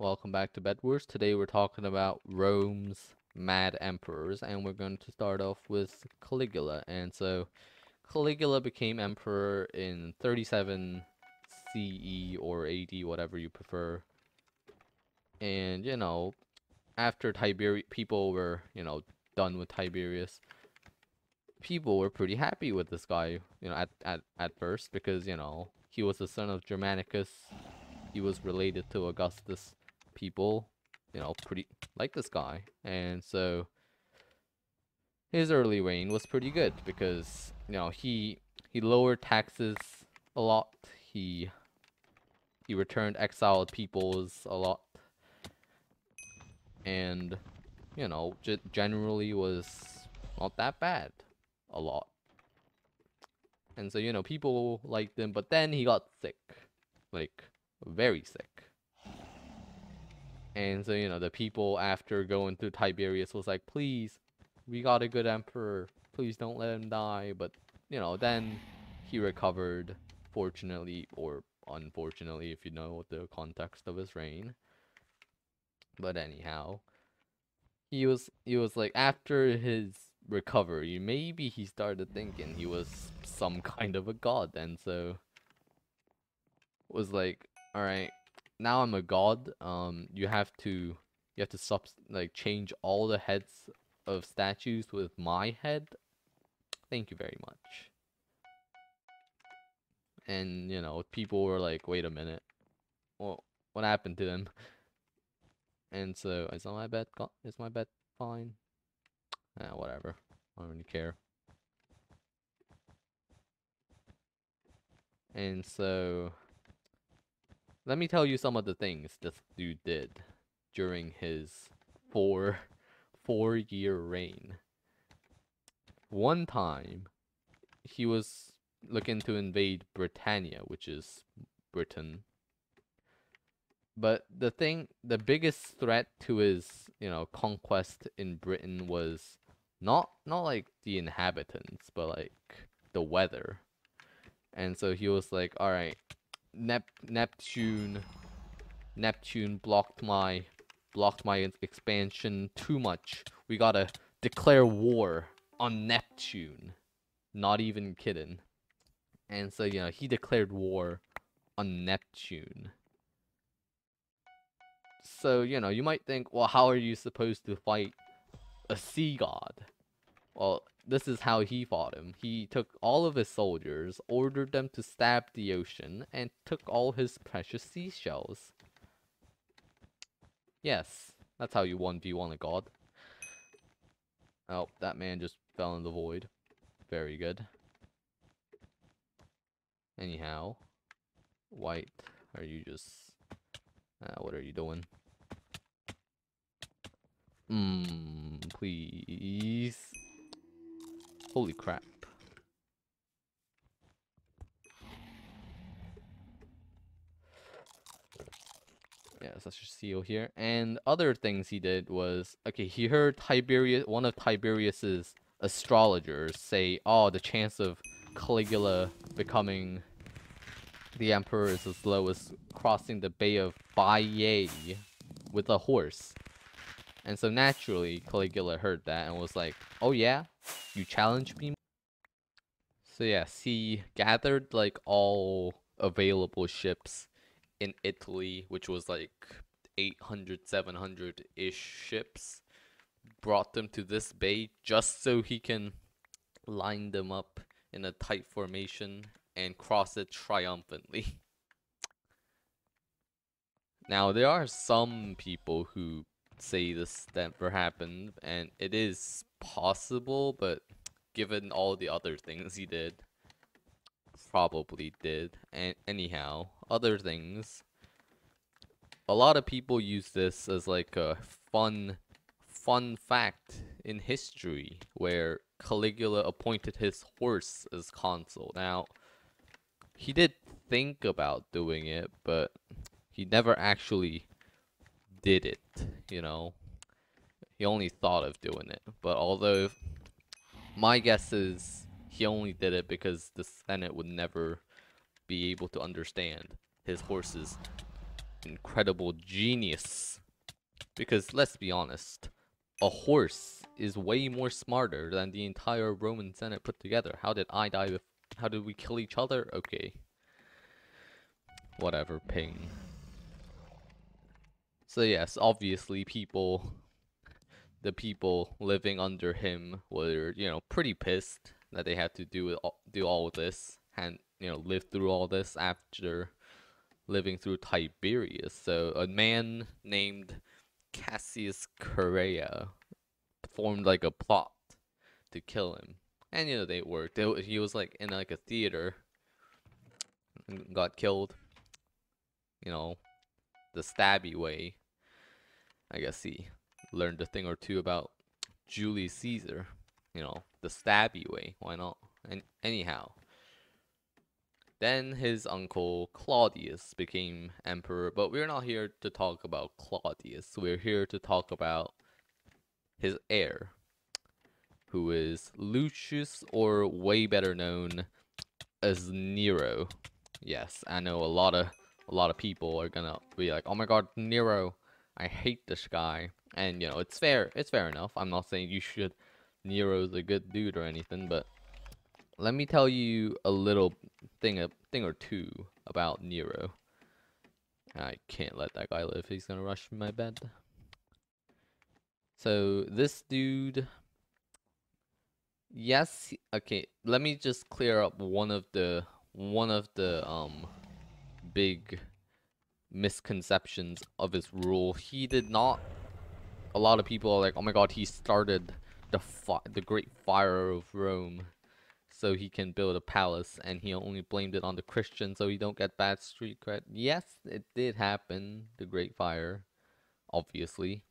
welcome back to Bedwars. Today we're talking about Rome's mad emperors, and we're going to start off with Caligula. And so, Caligula became emperor in 37 CE or AD, whatever you prefer. And you know, after Tiberius, people were you know done with Tiberius. People were pretty happy with this guy, you know, at at at first because you know he was the son of Germanicus. He was related to Augustus people, you know, pretty like this guy. And so his early reign was pretty good because, you know, he he lowered taxes a lot. He he returned exiled peoples a lot. And you know, generally was not that bad a lot. And so, you know, people liked him, but then he got sick. Like, very sick. And so, you know, the people after going through Tiberius was like, please, we got a good emperor. Please don't let him die. But, you know, then he recovered, fortunately, or unfortunately, if you know the context of his reign. But anyhow, he was, he was like, after his recovery. Maybe he started thinking he was some kind of a god, and so was like, all right, now I'm a god. Um, you have to you have to sub like change all the heads of statues with my head. Thank you very much. And you know, people were like, wait a minute, well, what happened to them? And so, is my bed? Is my bed fine? Eh, whatever. I don't really care. And so, let me tell you some of the things this dude did during his four, four year reign. One time, he was looking to invade Britannia, which is Britain. But the thing, the biggest threat to his, you know, conquest in Britain was not not like the inhabitants, but like the weather. And so he was like, "All right, Nep Neptune Neptune blocked my blocked my expansion too much. We got to declare war on Neptune." Not even kidding. And so, you know, he declared war on Neptune. So, you know, you might think, well, how are you supposed to fight a sea god. Well, this is how he fought him. He took all of his soldiers, ordered them to stab the ocean, and took all his precious seashells. Yes, that's how you 1v1 a god. Oh, that man just fell in the void. Very good. Anyhow, White, are you just... Uh, what are you doing? Mmm, please. Holy crap. Yeah, let's just seal here. And other things he did was, okay, he heard Tiberius, one of Tiberius's astrologers say, oh, the chance of Caligula becoming the emperor is as low as crossing the Bay of Baiae with a horse. And so naturally, Caligula heard that and was like, oh yeah? You challenge me? So yeah, he gathered like all available ships in Italy, which was like 800, 700-ish ships, brought them to this bay just so he can line them up in a tight formation and cross it triumphantly. now, there are some people who say this never happened, and it is possible, but given all the other things he did, probably did. And anyhow, other things. A lot of people use this as like a fun, fun fact in history, where Caligula appointed his horse as consul. Now, he did think about doing it, but he never actually did it, you know. He only thought of doing it. But although my guess is he only did it because the Senate would never be able to understand his horse's incredible genius. Because let's be honest, a horse is way more smarter than the entire Roman Senate put together. How did I die? How did we kill each other? Okay. Whatever, ping. So yes, obviously people, the people living under him were, you know, pretty pissed that they had to do do all this and you know live through all this after living through Tiberius. So a man named Cassius Chaerea formed like a plot to kill him, and you know they worked. It, he was like in like a theater, and got killed. You know, the stabby way. I guess he learned a thing or two about Julius Caesar. You know, the stabby way. Why not? And anyhow, then his uncle Claudius became emperor, but we're not here to talk about Claudius. We're here to talk about his heir, who is Lucius, or way better known as Nero. Yes, I know a lot of a lot of people are gonna be like, "Oh my God, Nero! I hate this guy." And you know, it's fair. It's fair enough. I'm not saying you should. Nero's a good dude or anything, but let me tell you a little thing a thing or two about Nero. I can't let that guy live. He's gonna rush my bed. So this dude Yes, okay, let me just clear up one of the one of the um big misconceptions of his rule. He did not a lot of people are like, "Oh my god, he started the the great fire of Rome." so he can build a palace and he only blamed it on the Christians so he don't get bad street cred. Yes, it did happen, the Great Fire, obviously.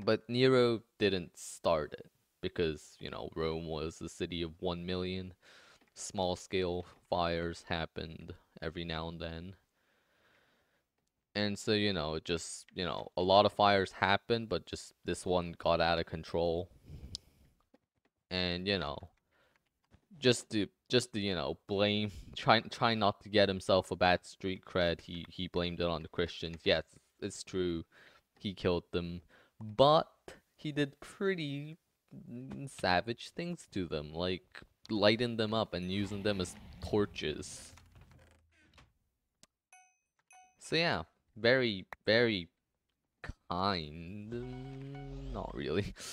But Nero didn't start it because, you know, Rome was a city of 1 million. Small scale fires happened every now and then. And so, you know, it just, you know, a lot of fires happened, but just this one got out of control. And, you know, just to just to you know blame trying trying not to get himself a bad street cred he he blamed it on the christians. Yes it's true he killed them but he did pretty savage things to them like lighting them up and using them as torches. So yeah very very kind not really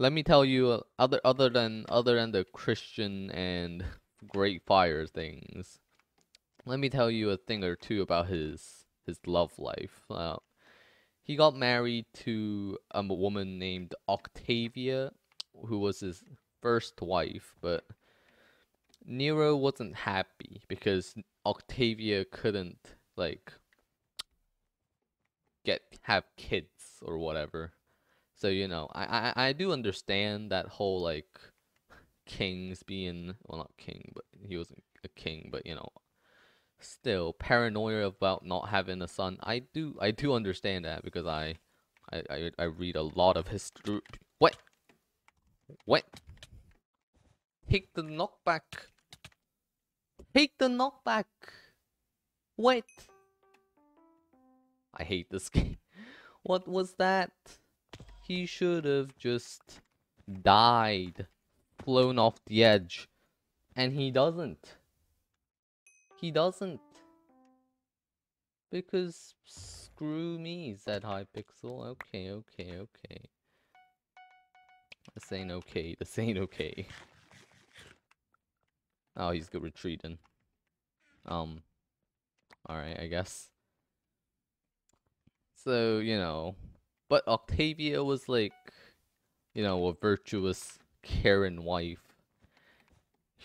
let me tell you uh, other other than other than the Christian and Great Fire things. Let me tell you a thing or two about his his love life. Uh, he got married to a woman named Octavia, who was his first wife, but Nero wasn't happy because Octavia couldn't like get have kids or whatever. So you know, I, I I do understand that whole like kings being well not king, but he wasn't a king, but you know, still paranoia about not having a son. I do I do understand that because I I I, I read a lot of history. What? What? Take the knockback. Take the knockback. Wait. I hate this game. What was that? He should have just died, flown off the edge. And he doesn't. He doesn't. Because screw me, said Hypixel. Okay, okay, okay. This ain't okay. This ain't okay. Oh, he's good retreating. Um. Alright, I guess. So, you know, but Octavia was like, you know, a virtuous, caring wife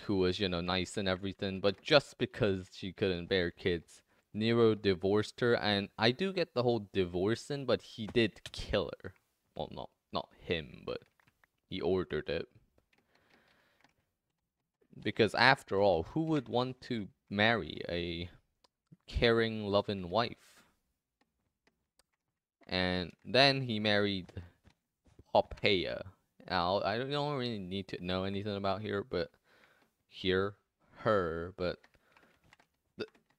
who was, you know, nice and everything. But just because she couldn't bear kids, Nero divorced her. And I do get the whole divorcing, but he did kill her. Well, not not him, but he ordered it. Because after all, who would want to marry a caring, loving wife? And then he married Poppaea. Now, I don't really need to know anything about here, but here, her, but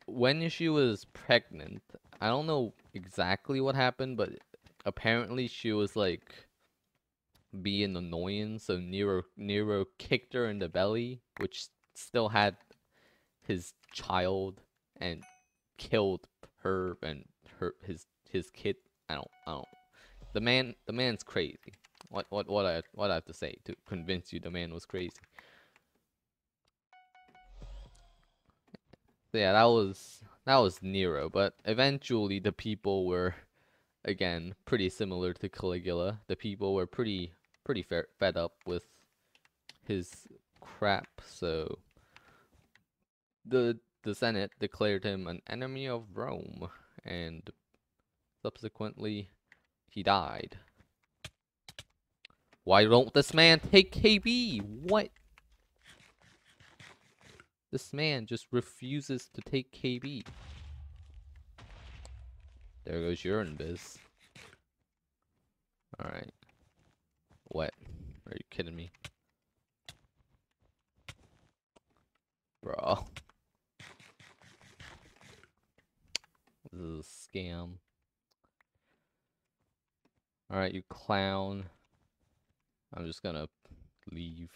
when she was pregnant, I don't know exactly what happened, but apparently she was like being annoyance. so Nero Nero kicked her in the belly, which still had his child and killed her and her his his kid. I don't I don't. The man the man's crazy. What what what I what I have to say to convince you the man was crazy. Yeah, that was that was Nero, but eventually the people were again pretty similar to Caligula. The people were pretty pretty fed up with his crap, so the the Senate declared him an enemy of Rome, and subsequently he died. Why don't this man take KB? What? This man just refuses to take KB. There goes your biz. Alright. What? Are you kidding me? Bro. This is a scam. Alright, you clown. I'm just gonna leave.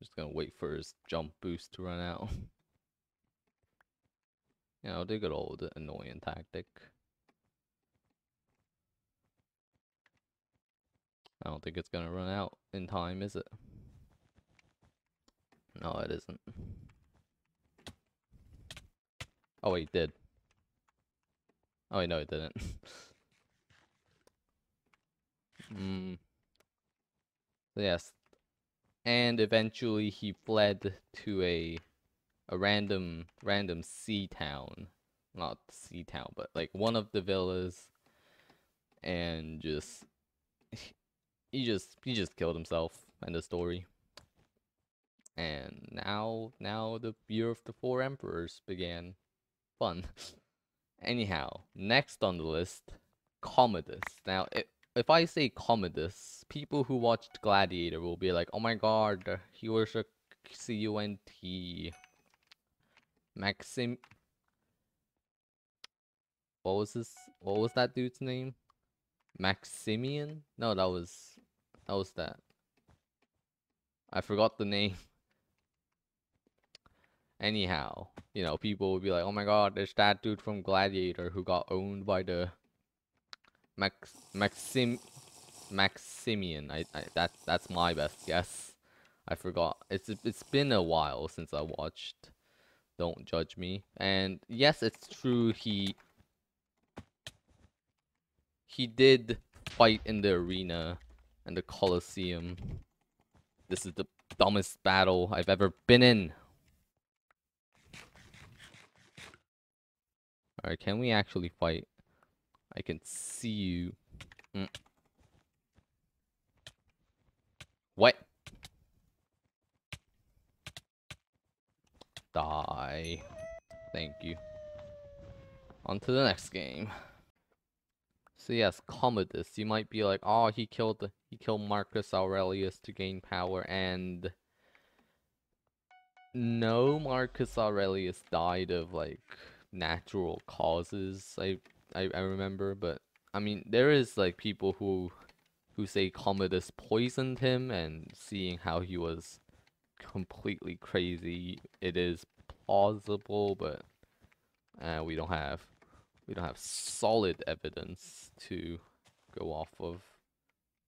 Just gonna wait for his jump boost to run out. you know, the good old annoying tactic. I don't think it's gonna run out in time, is it? No, it isn't. Oh, wait, it did. Oh, wait, no, it didn't. mm. Yes. And eventually he fled to a a random random sea town. Not sea town, but like one of the villas and just he just he just killed himself in the story. And now now the year of the four emperors began. Fun. Anyhow, next on the list, Commodus. Now, it, if I say Commodus, people who watched Gladiator will be like, "Oh my God, he was a C U N T." Maxim. What was this? What was that dude's name? Maximian? No, that was that was that. I forgot the name. Anyhow, you know, people would be like, "Oh my God, there's that dude from Gladiator who got owned by the Max Maxim Maximian. I, I that that's my best guess. I forgot. It's it's been a while since I watched. Don't judge me. And yes, it's true. He he did fight in the arena and the Colosseum. This is the dumbest battle I've ever been in. Alright, can we actually fight? I can see you. Mm. What? Die. Thank you. On to the next game. So yes, Commodus. You might be like, oh, he killed he killed Marcus Aurelius to gain power, and no, Marcus Aurelius died of like natural causes. I I, I remember, but I mean, there is like people who who say Commodus poisoned him, and seeing how he was completely crazy, it is plausible, but uh, we don't have we don't have solid evidence to go off of.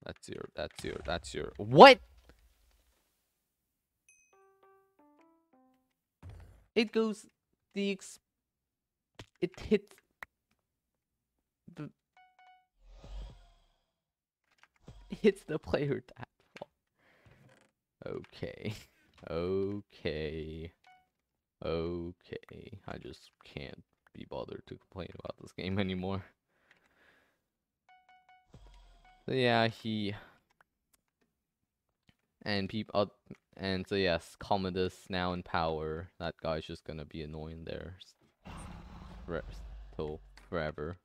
That's your that's your that's your what? It goes the ex it hits the hits the player that Okay. Okay. Okay. I just can't be bothered to complain about this game anymore. So yeah, he and people uh, and so yes, Commodus now in power. That guy's just gonna be annoying there for till forever.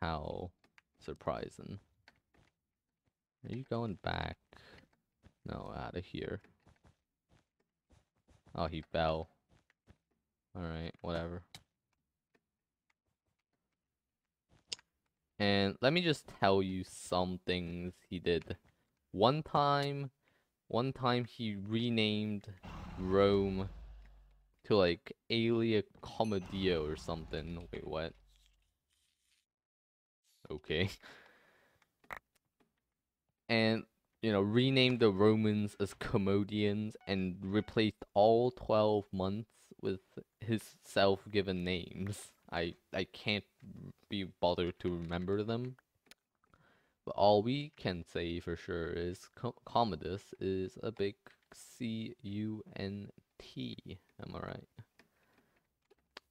How surprising. Are you going back? No, out of here. Oh, he fell. Alright, whatever. And let me just tell you some things he did. One time, one time he renamed Rome to like Aelia Commodio or something. Wait, what? Okay. And, you know, renamed the Romans as Commodians and replaced all 12 months with his self-given names. I I can't be bothered to remember them. But all we can say for sure is Co Commodus is a big C U N T. Am I right?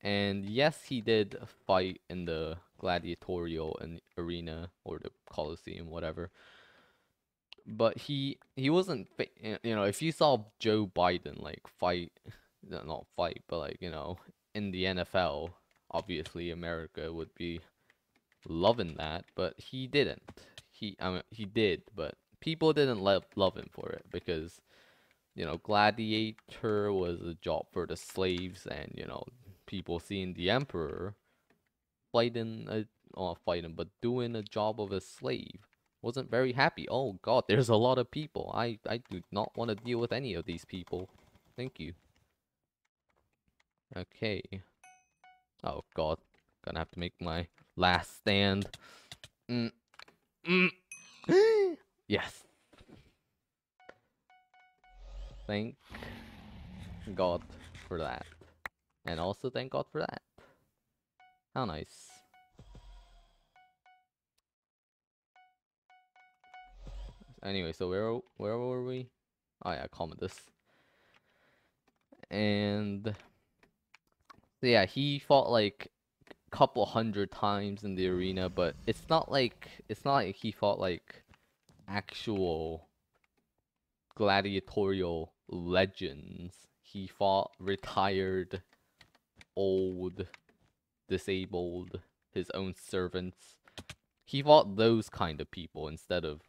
And yes, he did fight in the gladiatorial and arena or the Colosseum, whatever. But he he wasn't you know if you saw Joe Biden like fight not fight but like you know in the NFL obviously America would be loving that but he didn't. He I mean he did but people didn't love love him for it because you know gladiator was a job for the slaves and you know people seeing the emperor fighting a not fighting but doing a job of a slave wasn't very happy. Oh god there's a lot of people. I i do not want to deal with any of these people. Thank you. Okay. Oh god. Gonna have to make my last stand. Mm. Mm. yes. Thank God for that. And also thank God for that. How nice. Anyway, so where where were we? Oh yeah, Commodus. And yeah, he fought like a couple hundred times in the arena, but it's not like it's not like he fought like actual gladiatorial legends. He fought retired, old, disabled, his own servants. He fought those kind of people instead of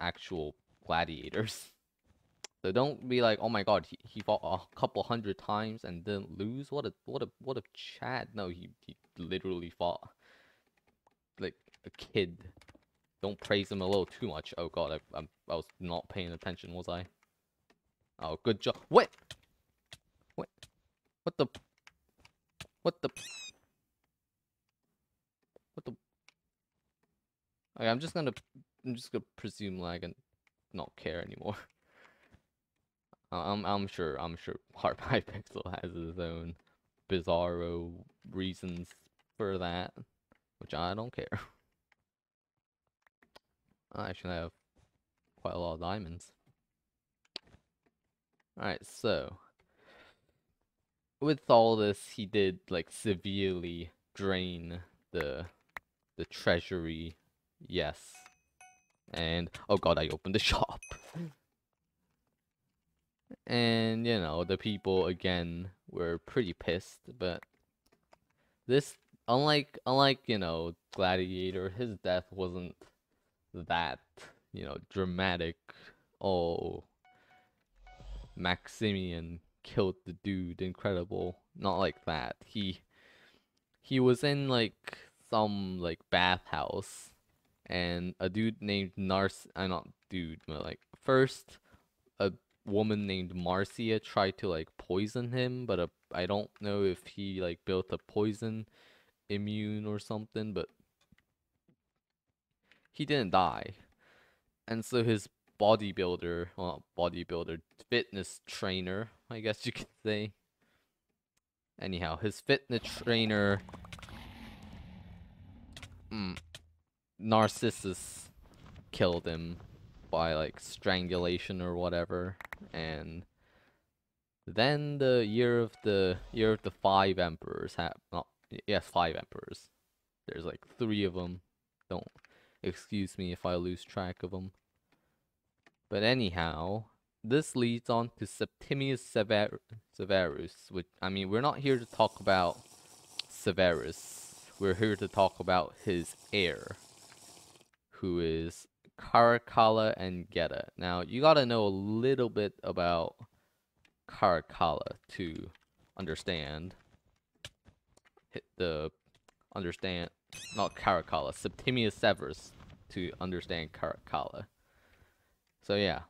actual gladiators. So don't be like, oh my god, he, he fought a couple hundred times and didn't lose. What a what a what a Chad. No, he he literally fought like a kid. Don't praise him a little too much. Oh god, I I'm, I was not paying attention, was I? Oh, good job. What? What? What the? What the? What the? Okay, I'm just gonna I'm just gonna presume lag and not care anymore. I'm I'm sure I'm sure Hypixel has his own bizarro reasons for that, which I don't care. I actually have quite a lot of diamonds. Alright, so with all this he did like severely drain the the treasury, yes. And oh god I opened the shop. And, you know, the people, again, were pretty pissed, but this, unlike, unlike, you know, Gladiator, his death wasn't that, you know, dramatic. Oh, Maximian killed the dude, incredible. Not like that. He, he was in, like, some, like, bathhouse, and a dude named Nars, I uh, not dude, but, like, first, a woman named Marcia tried to like poison him, but uh, I don't know if he like built a poison immune or something, but he didn't die. And so his bodybuilder, well, bodybuilder, fitness trainer, I guess you could say. Anyhow, his fitness trainer, mm, Narcissus, killed him by like strangulation or whatever and then the year of the year of the five emperors have not yes five emperors. There's like three of them don't excuse me if i lose track of them but anyhow this leads on to septimius Sever severus which i mean we're not here to talk about severus. We're here to talk about his heir who is Caracalla and Geta. Now, you gotta know a little bit about Caracalla to understand. hit the understand not Caracalla, Septimius Severus to understand Caracalla. So yeah.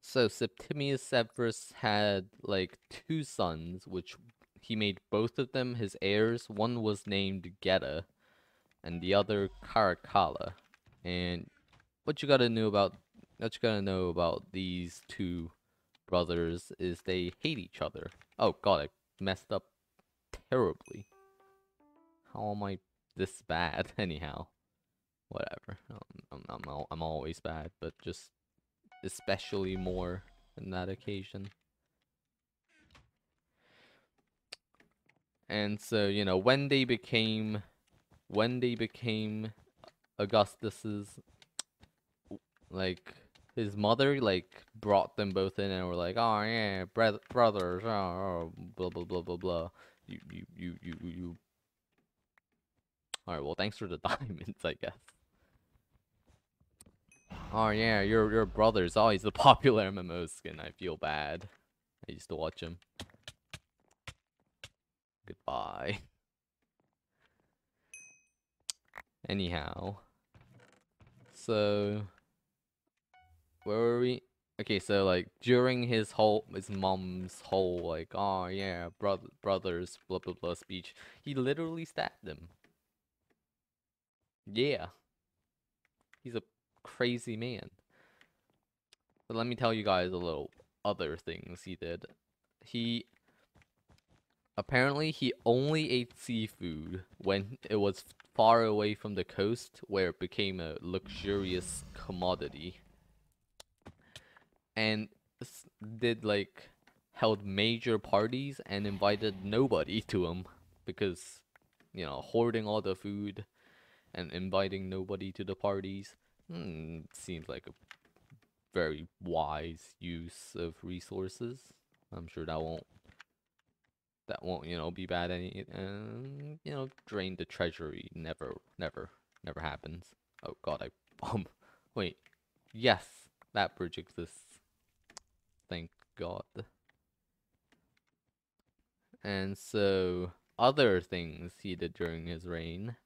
So Septimius Severus had like two sons, which he made both of them his heirs. One was named Geta, and the other Caracalla. And what you gotta know about what you gotta know about these two brothers is they hate each other. Oh god, I messed up terribly. How am I this bad anyhow? Whatever. I'm I'm I'm, I'm always bad, but just especially more in that occasion. And so, you know, when they became when they became Augustus's like his mother like brought them both in and were like, "Oh yeah, bro- brothers, oh, oh, blah blah blah blah blah." You you you you you. All right, well, thanks for the diamonds, I guess. Oh yeah, your your brother's always the popular MMO skin. I feel bad. I used to watch him. Goodbye. Anyhow. So where were we? Okay, so like during his whole his mom's whole like oh yeah brother brothers blah blah blah speech, he literally stabbed him. Yeah, he's a crazy man. But let me tell you guys a little other things he did. He apparently he only ate seafood when it was far away from the coast where it became a luxurious commodity. And did like held major parties and invited nobody to them because you know hoarding all the food and inviting nobody to the parties hmm, seems like a very wise use of resources. I'm sure that won't that won't you know be bad any and you know drain the treasury never never never happens oh god i um wait yes that bridge exists thank God. And so, other things he did during his reign.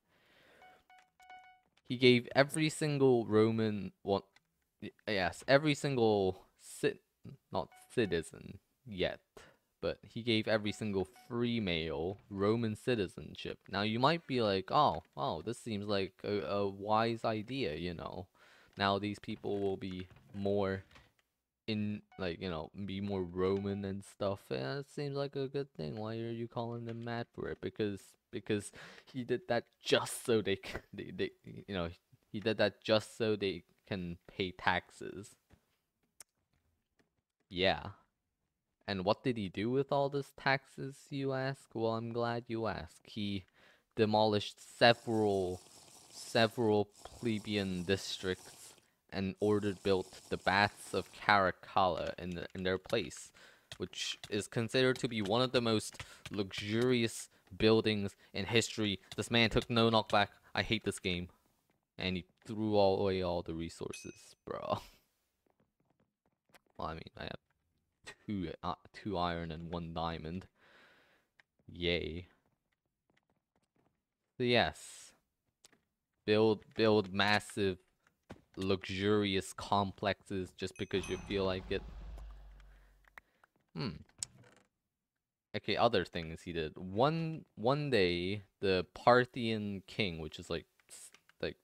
He gave every single Roman one, yes, every single cit, not citizen yet, but he gave every single free male Roman citizenship. Now you might be like, oh, oh, this seems like a, a wise idea, you know. Now these people will be more in like you know be more Roman and stuff. Yeah, it seems like a good thing. Why are you calling him mad for it? Because because he did that just so they they, they you know he did that just so they can pay taxes. Yeah. And what did he do with all this taxes, you ask? Well, I'm glad you ask. He demolished several several plebeian districts and ordered built the Baths of Caracalla in, the, in their place, which is considered to be one of the most luxurious buildings in history. This man took no knockback. I hate this game. And he threw all away all the resources, bro. Well, I mean, I have two, uh, two iron and one diamond. Yay. So yes. Build, build massive luxurious complexes just because you feel like it. Hmm. Okay, other things he did. One one day, the Parthian king, which is like, like,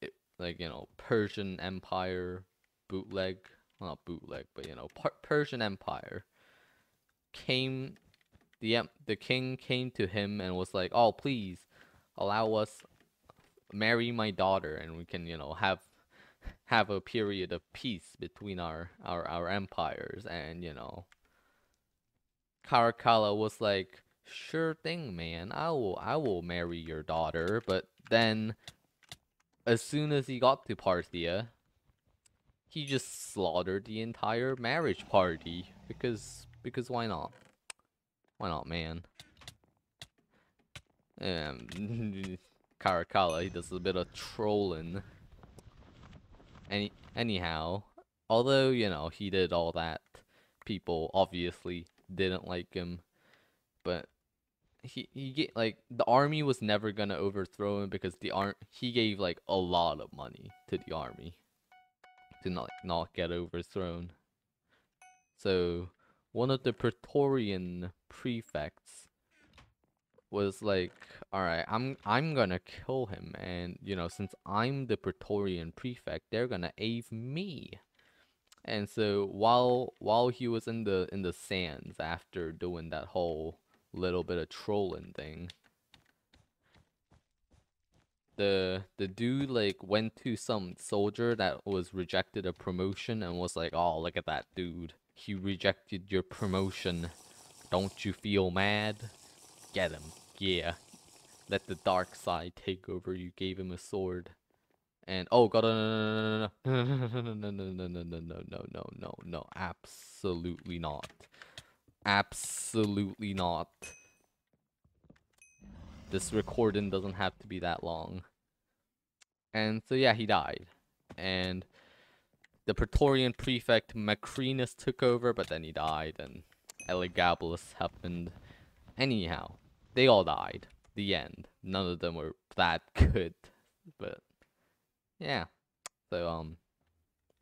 it, like you know, Persian Empire bootleg, well, not bootleg, but you know, per Persian Empire, came. The the king came to him and was like, "Oh, please, allow us marry my daughter, and we can, you know, have have a period of peace between our our, our empires and you know Caracalla was like sure thing man I will I will marry your daughter but then as soon as he got to Parthia he just slaughtered the entire marriage party because because why not? Why not man? Um Caracalla he does a bit of trolling. Any anyhow, although you know he did all that, people obviously didn't like him, but he he get like the army was never gonna overthrow him because the ar- he gave like a lot of money to the army to not not get overthrown. So one of the Praetorian prefects was like, "All right, I'm I'm gonna kill him, and you know, since I'm the Praetorian prefect, they're gonna aid me." And so while while he was in the in the sands after doing that whole little bit of trolling thing, the the dude like went to some soldier that was rejected a promotion and was like, "Oh, look at that dude. He rejected your promotion. Don't you feel mad? Get him. Yeah. Let the dark side take over. You gave him a sword." And oh god, no, no, no, no, no, no, no, no, no, no, no, no, no, no, absolutely not, absolutely not. This recording doesn't have to be that long. And so yeah, he died, and the Praetorian prefect Macrinus took over, but then he died, and Elagabalus happened. Anyhow, they all died. The end. None of them were that good, but yeah. So um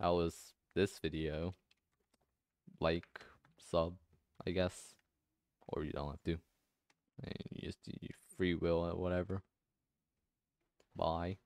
that was this video. Like, sub, I guess. Or you don't have to. You just do free will or whatever. Bye.